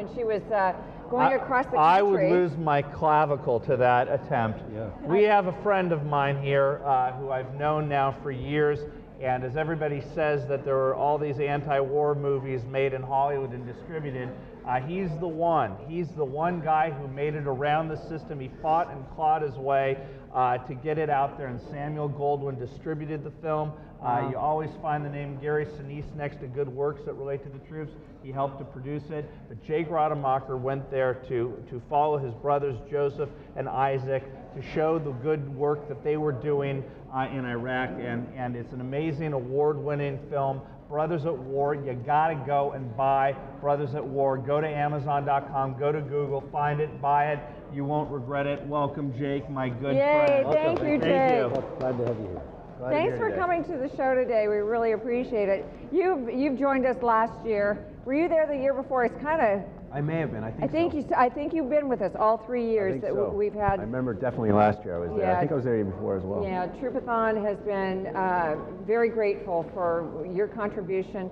when she was uh, going I- across the country. I would lose my clavicle to that attempt. Yeah. We have a friend of mine here uh, who I've known now for years, and as everybody says that there are all these anti-war movies made in Hollywood and distributed, uh, he's the one. He's the one guy who made it around the system. He fought and clawed his way uh, to get it out there, and Samuel Goldwyn distributed the film. Uh, you always find the name Gary Sinise next to good works that relate to the troops. He helped to produce it. But Jake Rademacher went there to, to follow his brothers Joseph and Isaac to show the good work that they were doing uh, in Iraq. And, and it's an amazing award winning film. Brothers at War, you gotta go and buy Brothers at War. Go to Amazon.com, go to Google, find it, buy it. You won't regret it. Welcome, Jake, my good Yay, friend. thank you, Thank Jake. you. Well, glad to have you here. Glad Thanks for that. coming to the show today. We really appreciate it. You've, you've joined us last year. Were you there the year before? It's kind of, I may have been. I think. I think so. you, s- I think you've been with us all three years that so. we've had. I remember definitely last year I was there. I think I was there even before as well. Yeah, Troopathon has been uh, very grateful for your contribution.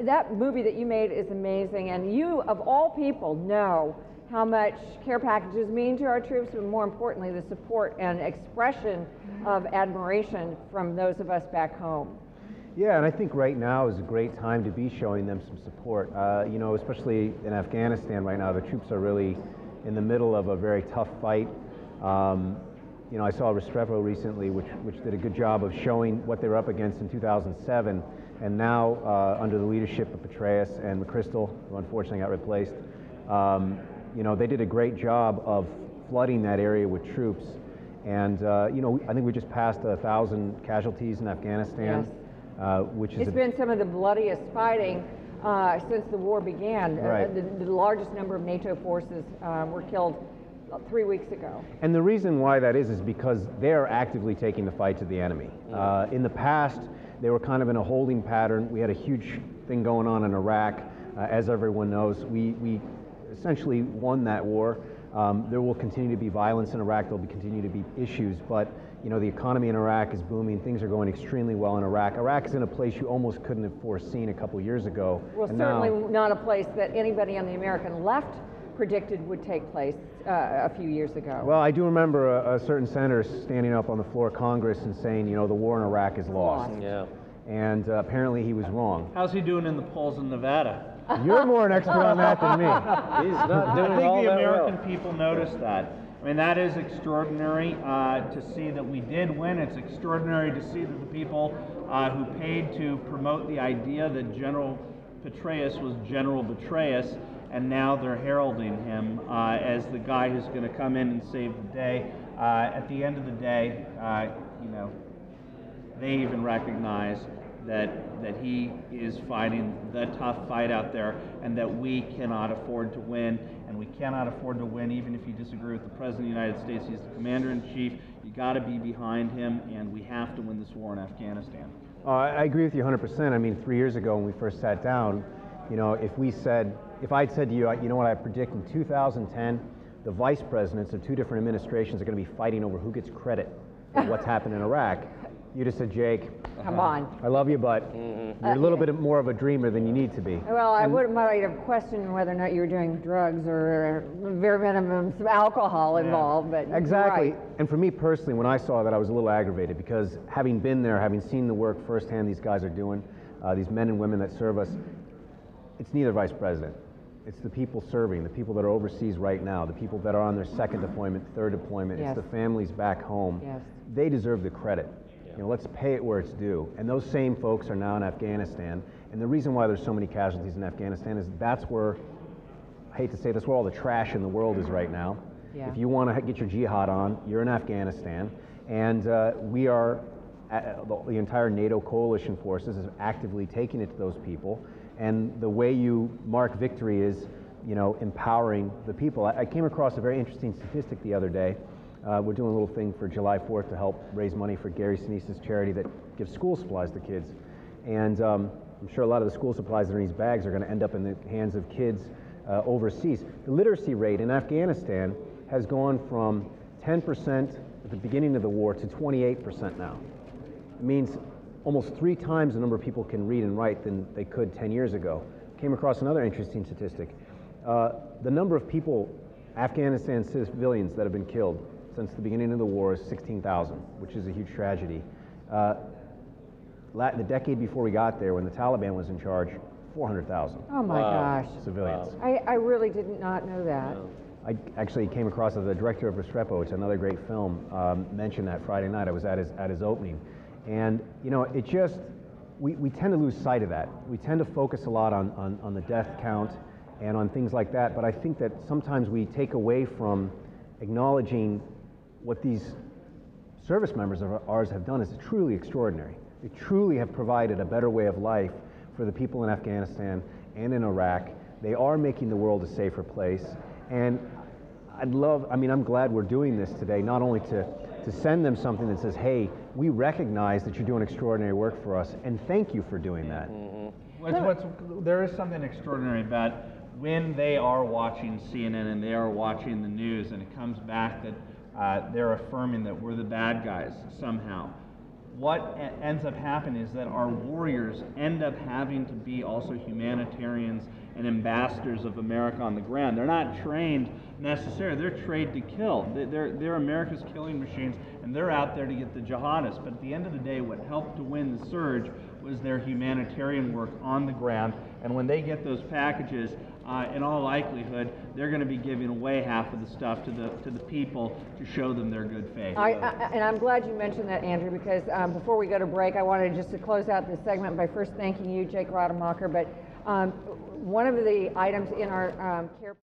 That movie that you made is amazing, and you, of all people, know how much care packages mean to our troops, but more importantly, the support and expression of admiration from those of us back home. Yeah, and I think right now is a great time to be showing them some support. Uh, you know, especially in Afghanistan right now, the troops are really in the middle of a very tough fight. Um, you know, I saw Restrepo recently, which, which did a good job of showing what they were up against in 2007. And now, uh, under the leadership of Petraeus and McChrystal, who unfortunately got replaced, um, you know, they did a great job of flooding that area with troops. And, uh, you know, I think we just passed a thousand casualties in Afghanistan, Yes. Uh, which is It's a- been some of the bloodiest fighting uh, since the war began. Uh, Right. the, the largest number of NATO forces uh, were killed three weeks ago. And the reason why that is is because they are actively taking the fight to the enemy. Uh, in the past, they were kind of in a holding pattern. We had a huge thing going on in Iraq. Uh, as everyone knows, we, we essentially won that war. Um, there will continue to be violence in Iraq. There will be, continue to be issues, but you know the economy in Iraq is booming. Things are going extremely well in Iraq. Iraq is in a place you almost couldn't have foreseen a couple years ago. Well, and now- certainly not a place that anybody on the American left predicted would take place uh, a few years ago. Well, I do remember a, a certain senator standing up on the floor of Congress and saying, you know, the war in Iraq is lost. Lost. Yeah. And uh, apparently he was wrong. How's he doing in the polls in Nevada? You're more an expert on that than me. He's not doing I think all the that American well. people noticed that. I mean, that is extraordinary uh, to see that we did win. It's extraordinary to see that the people uh, who paid to promote the idea that General Petraeus was General Betrayus, and now they're heralding him uh, as the guy who's going to come in and save the day. Uh, at the end of the day, uh, you know, they even recognize that that he is fighting the tough fight out there and that we cannot afford to win. And we cannot afford to win even if you disagree with the president of the United States he's the commander in chief. You got to be behind him and we have to win this war in Afghanistan. Uh, I agree with you 100%. I mean, three years ago when we first sat down, you know, if we said, if I'd said to you, you know what, I predict in 2010, the vice presidents of two different administrations are going to be fighting over who gets credit for what's happened in Iraq, you'd have said, Jake, Come on. I love you, but you're a little bit more of a dreamer than you need to be. Well, I would might have questioned whether or not you were doing drugs or very minimum some alcohol involved, but Exactly. right. And for me personally, when I saw that, I was a little aggravated because having been there, having seen the work firsthand these guys are doing, uh, these men and women that serve us, it's neither vice president. It's the people serving, the people that are overseas right now, the people that are on their second deployment, third deployment. Yes. It's the families back home. Yes. They deserve the credit. You know, let's pay it where it's due. And those same folks are now in Afghanistan. And the reason why there's so many casualties in Afghanistan is that's where I hate to say this, where all the trash in the world is right now. Yeah. If you want to get your jihad on, you're in Afghanistan, and uh, we are, uh, the, the entire NATO coalition forces is actively taking it to those people. And the way you mark victory is, you know, empowering the people. I, I came across a very interesting statistic the other day. Uh, we're doing a little thing for July 4th to help raise money for Gary Sinise's charity that gives school supplies to kids. And um, I'm sure a lot of the school supplies that are in these bags are going to end up in the hands of kids uh, overseas. The literacy rate in Afghanistan has gone from 10% at the beginning of the war to 28% now. It means almost three times the number of people can read and write than they could 10 years ago. Came across another interesting statistic. Uh, the number of people, Afghanistan civilians that have been killed since the beginning of the war is 16,000, which is a huge tragedy. Uh, the decade before we got there, when the Taliban was in charge, 400,000 Oh my Wow. gosh. civilians. I, I really did not know that. I actually came across as the director of Restrepo. It's another great film. Um, mentioned that Friday night. I was at his at his opening, and you know, it just we, we tend to lose sight of that. We tend to focus a lot on, on on the death count and on things like that. But I think that sometimes we take away from acknowledging what these service members of ours have done is truly extraordinary. They truly have provided a better way of life for the people in Afghanistan and in Iraq. They are making the world a safer place. And I'd love, I mean, I'm glad we're doing this today, not only to, to send them something that says, hey, we recognize that you're doing extraordinary work for us, and thank you for doing that. Mm-hmm. What's, what's, there is something extraordinary about when they are watching CNN and they are watching the news, and it comes back that uh, they're affirming that we're the bad guys somehow. What ends up happening is that our warriors end up having to be also humanitarians and ambassadors of America on the ground. They're not trained necessarily; they're trained to kill. They're, they're America's killing machines, and they're out there to get the jihadists. But at the end of the day, what helped to win the surge was their humanitarian work on the ground. And when they get those packages, uh, in all likelihood, they're going to be giving away half of the stuff to the to the people to show them their good faith. I, I, and I'm glad you mentioned that, Andrew, because um, before we go to break, I wanted just to close out this segment by first thanking you, Jake Rademacher. But um, one of the items in our um, care.